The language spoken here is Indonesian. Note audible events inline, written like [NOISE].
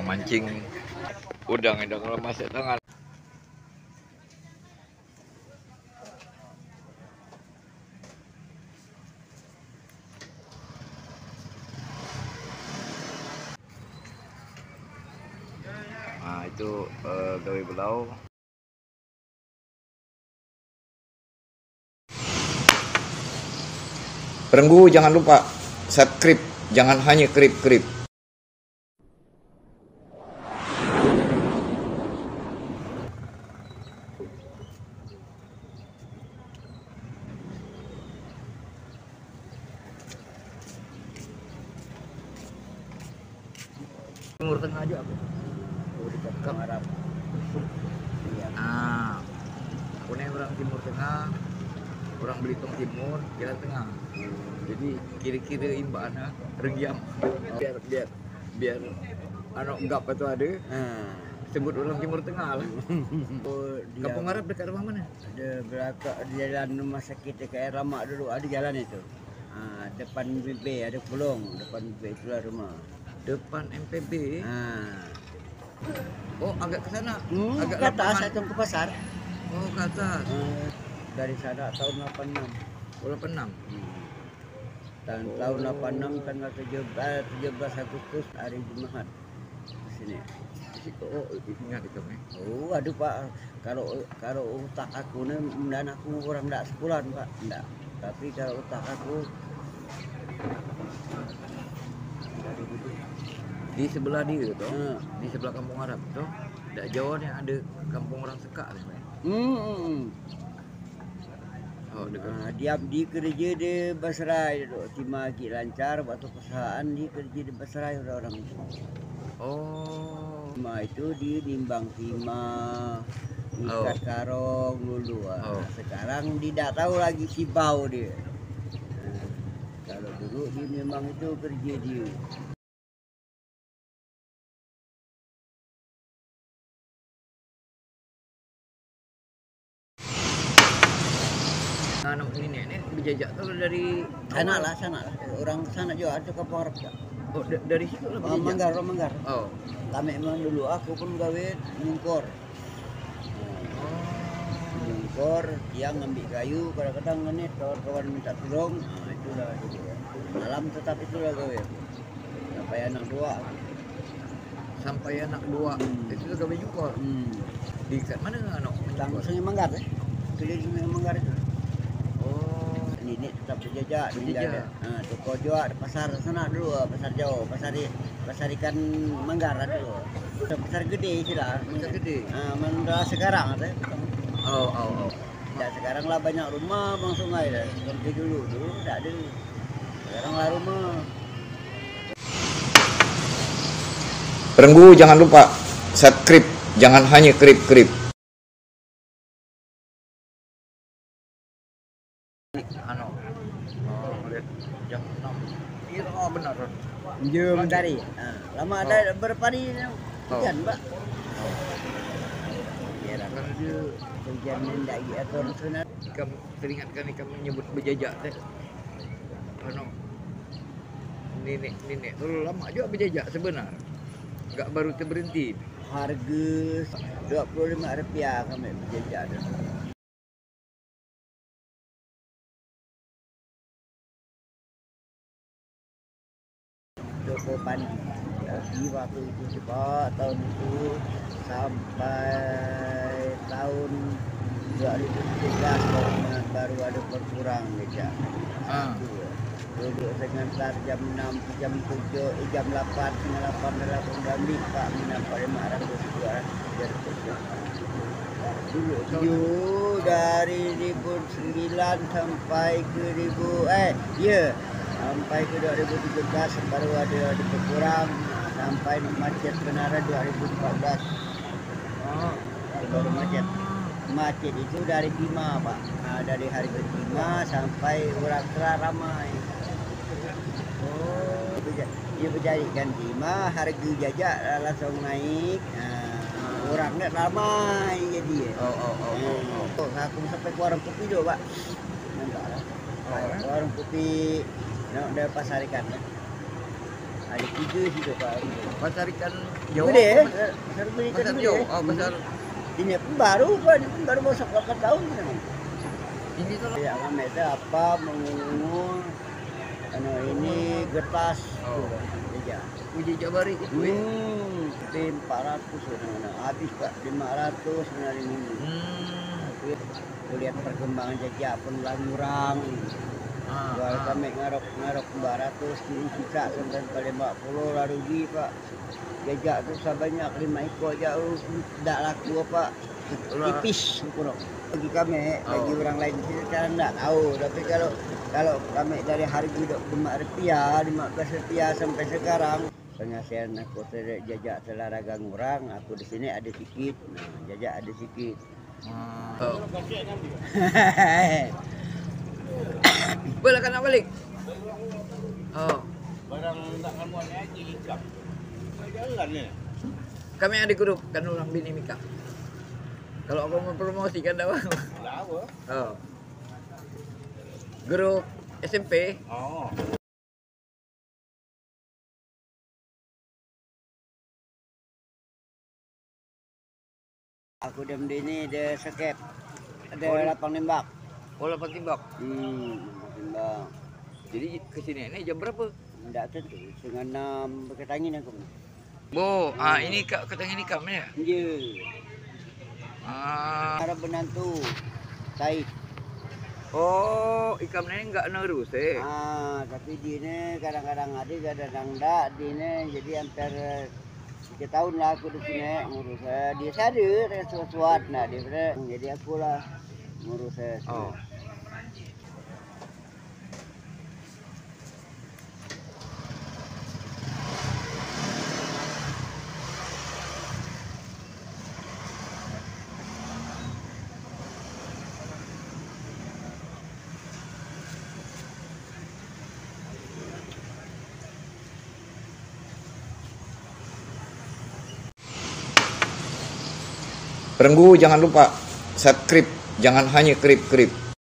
orang mancing. Udang udang lemas ya tangan nah itu eh, gawe belau. Perenggu jangan lupa subscribe, jangan hanya krip-krip. Timur Tengah aja apa? Oh, dekat Kang Arab. Iya. Ah, aku nih orang Timur Tengah, orang Belitung Timur, Jalan Tengah. Jadi kiri-kiri imbana regiam biar biar biar enggak apa tuh ada Ah. sebut orang Timur Tengah lah. [LAUGHS] Oh, dia Kampung Arab dekat rumah mana? ada belakang di jalan rumah sakit dekat Ramak dulu ada jalan itu. Ah, depan BP ada pulung, depan BP itulah rumah. Depan MPB. Ah. Oh, agak ke sana. Hmm, agak ke atas atau ke pasar. Oh, ke atas. Ah, dari sana tahun 86. Bola penang. Hmm. Tahun, tahun 86 tanggal 17, 17 Agustus hari Jumat di sini. Oh, ingat itu nih. Oh, aduh Pak, kalau kalau otak aku nih, dan aku orang tidak sebulan Pak, tidak. Tapi kalau otak aku. Di sebelah dia tuh. Hmm. Di sebelah Kampung Arab tuh. Tidak jauh nih ada kampung orang Sekak nih. Hmm, hmm, hmm. Oh. Nah, dia di kerja di Basrai dulu, Tima Ki lancar waktu perusahaan di kerja di Basrai orang itu. Oh. Tima itu di nimbang timah, ikat karong dulu. ah. Oh. Sekarang tidak tahu lagi si bau dia. Nah, kalau dulu dia memang itu kerja dia. Nah, anak ini nenek berjajak tuh dari Sana lah, sana lah. Orang sana juga ada ke Arab ya. Oh, da- dari situ lah Oh, manggar, oh, manggar. Oh. Kami memang dulu aku pun gawe nyungkor. Oh. Nyungkor, dia ngambil kayu, kadang-kadang ini kawan-kawan minta tolong. Nah, itulah gitu. Malam tetap itulah gawe. Sampai anak dua. Sampai anak dua. Hmm. Itu gawe jungkor. Hmm. Di mana anak Tang menjungkor? sungai manggar eh. Kali sungai manggar itu. Ini tetap berjajak di Berjajak. ada. Nah, toko jual di pasar sana dulu, pasar jauh, pasar i- pasar ikan manggar dulu. Pasar gede sila. Pasar gede. Nah, menurut sekarang ada. Oh, oh, oh. Ya sekarang lah banyak rumah bang sungai dah. Seperti dulu, dulu tak ada. Sekarang lah rumah. Perenggu jangan lupa subscribe, jangan hanya krip-krip. Ano? Oh, lihat jam 6. Iya, oh benar. Ron. Jom mencari. Nah, lama ada berpari hujan, Pak. Ya lah. Karena dia Hujan mendak atur sunat. kamu teringat kan kamu menyebut berjajak teh. Ano? Nenek nenek tuh lama juga berjajak sebenar. Enggak baru terberhenti. Harga 25 rupiah kami berjajak dah. Joko Pandi Jadi waktu itu juga tahun itu sampai tahun 2013 baru, baru ada berkurang gejak. Ah. Duduk sekitar jam 6, jam 7, eh, jam 8, setengah 8 adalah penggambi Pak mendapat 500 200 Dulu tujuh dari 2009 sampai ke 1000 eh ya sampai ke 2017 baru ada ada berkurang sampai macet benar 2014 Oh, baru macet macet itu dari Bima Pak. Nah, dari hari kelima sampai orang kera ramai. Oh. Dia berjadikan Bima harga jajak langsung naik. Nah, orang nak ramai jadi. Oh, oh, oh, oh, oh. oh, aku sampai ke warung kopi dulu Pak. Nampak Oh, warung kopi nak ada pasar ikan lah. Ada tiga situ Pak. Pasar ikan Jawa. Gede, apa pasar, pasar beli ikan pasar. Jawa. Oh, pasar Ini pun baru Pak, ini pun baru masuk 8 tahun. kan. ini tuh. Ya kami itu apa mengungu anu ini getas Oh. meja. Uji Jabari itu. ya? Hmm, tapi 400 kadang-kadang. habis Pak 500 hari minggu. Hmm. Tapi lihat perkembangan mulai ngurang. Ah, Jual ah. kami ngarok ngarok 200 kini sisa sampai ke 50 lah rugi Pak. Jejak tu sebanyak 5 ekor jauh tidak laku. Ulah. Tipis kurang. Bagi kami, bagi Oh. orang lain sini kan tidak tahu. Tapi kalau kalau kami dari harga dok lima rupiah, lima belas rupiah sampai sekarang penghasilan aku ter- jajak selaraga ngurang, aku di sini ada sedikit, nah, jajak ada sedikit. Ah. [LAUGHS] Oh. [LAUGHS] Boleh kan nak balik? Oh. Barang tak kamu lagi ikan. Jalan ni. Kami ada grup kan orang bini Mika. Kalau aku mau promosikan dah bang. Lawa. Oh. Grup SMP. Oh. Aku dem di ni dia sekep. Ada lapang nembak. Oh lapan timbak. Hmm, nembak. Jadi ke sini ini jam berapa? Tidak tentu. Setengah enam berketangin aku. Bo, ah ini kak ketang ini kam ya. Ya. Ah. Harap menantu. Said. Oh, ikam ini enggak nerus eh. Ah, tapi dia ni kadang-kadang ada, kadang-kadang tak. Dia ni jadi hampir eh, tiga tahun lah aku di sini ngurus. eh, Dia sada, dia sesuatu nah dia. Jadi aku lah ngurus saya. Oh. Perenggu jangan lupa subscribe, jangan hanya krip-krip.